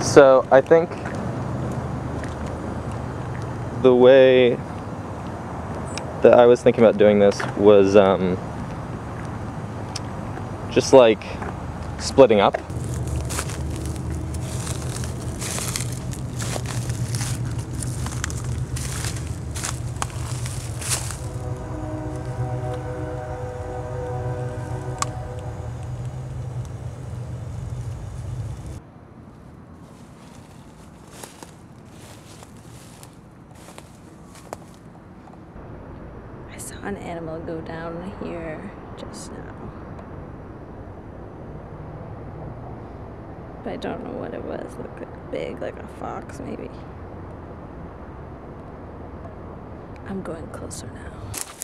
So I think the way that I was thinking about doing this was um, just like splitting up. An animal go down here just now. But I don't know what it was. It looked like big, like a fox, maybe. I'm going closer now.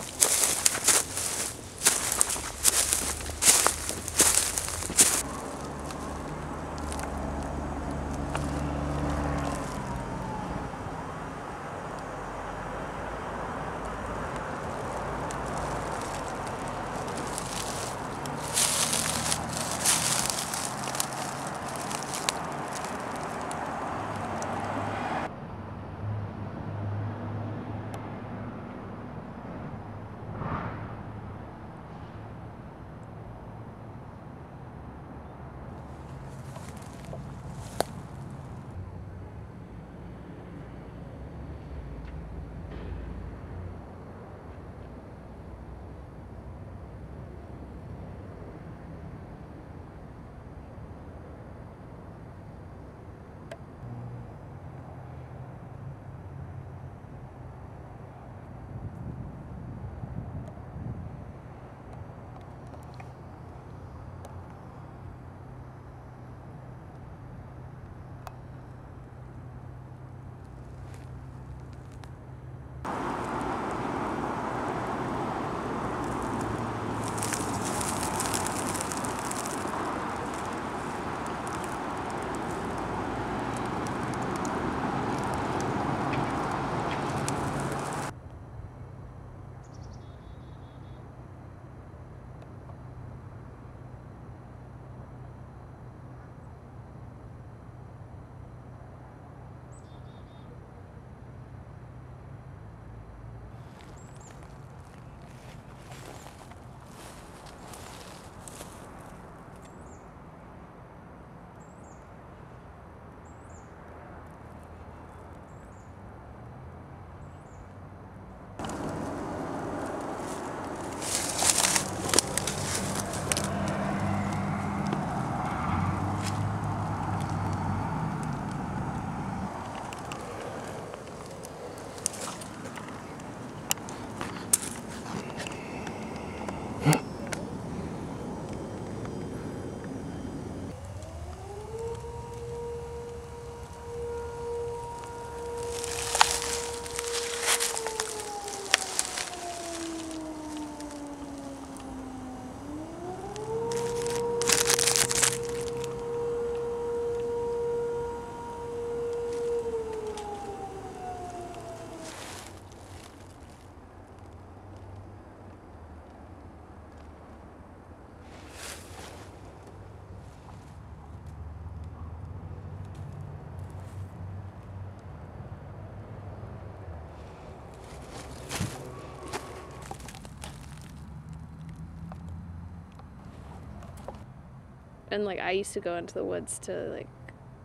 And like I used to go into the woods to like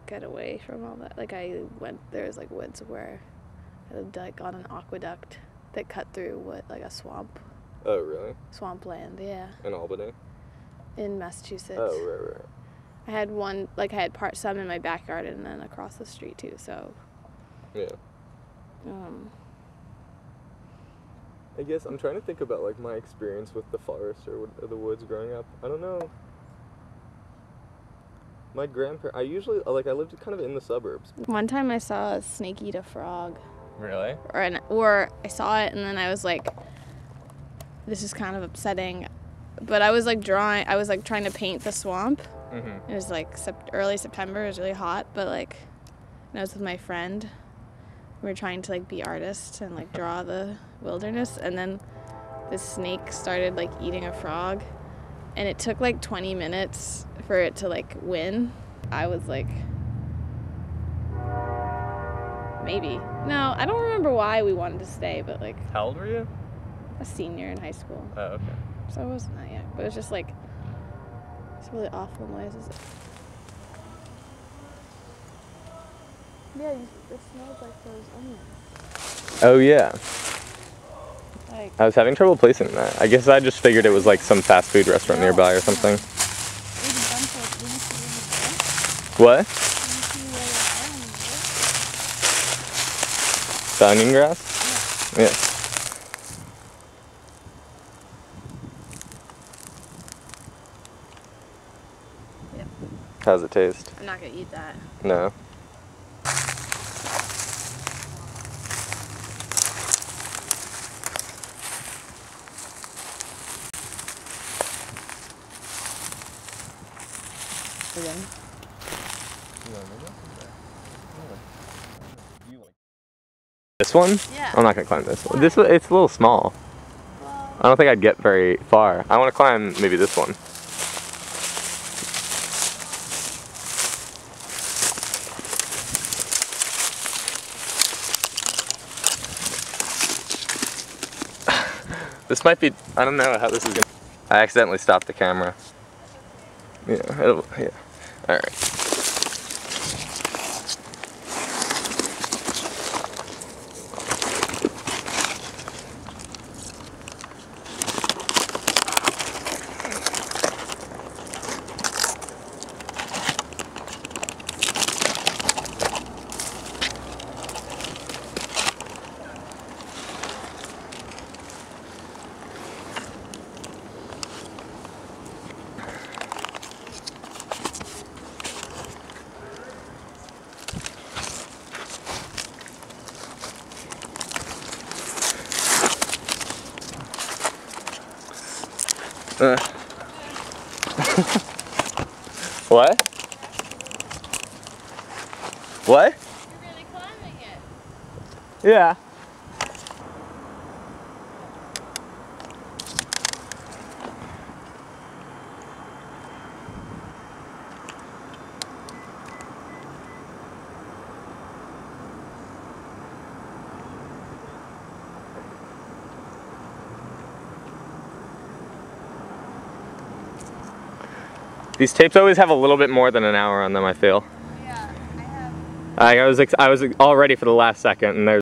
get away from all that. Like I went there was like woods where I lived like on an aqueduct that cut through what like a swamp, Oh, really? swampland. Yeah, In Albany? in Massachusetts. Oh, right, right. I had one like I had part some in my backyard and then across the street too. So Yeah. um, I guess I'm trying to think about like my experience with the forest or, or the woods growing up. I don't know. My grandparents. I usually like I lived kind of in the suburbs. one time I saw a snake eat a frog. Really? or an, or I saw it and then I was like, this is kind of upsetting. But I was like drawing, I was like trying to paint the swamp. Mm-hmm. It was like sept- early September. It was really hot, but like, and I was with my friend. We were trying to like be artists and like draw the wilderness, and then this snake started like eating a frog, and it took like 20 minutes for it to like win. I was like Maybe. No, I don't remember why we wanted to stay, but like How old were you? a senior in high school. Oh, okay. So it wasn't that young. But it was just like it's really awful noises. Yeah, it smells like those onions. Oh yeah. I was having trouble placing that. I guess I just figured it was like some fast food restaurant nearby or something. there's a bunch of did you see What? them there? Did you see where The onion grass? Yeah. Yep. How's it taste? I'm not gonna eat that. No. Again. This one? Yeah. I'm not gonna climb this one. This one, it's a little small. Well, I don't think I'd get very far. I want to climb maybe this one. this might be. I don't know how this is gonna. I accidentally stopped the camera. Yeah. It'll, yeah. All right. Uh. what? What? you're really climbing it. Yeah. These tapes always have a little bit more than an hour on them, I feel. Yeah, I have. I, I was I was all ready for the last second, and there's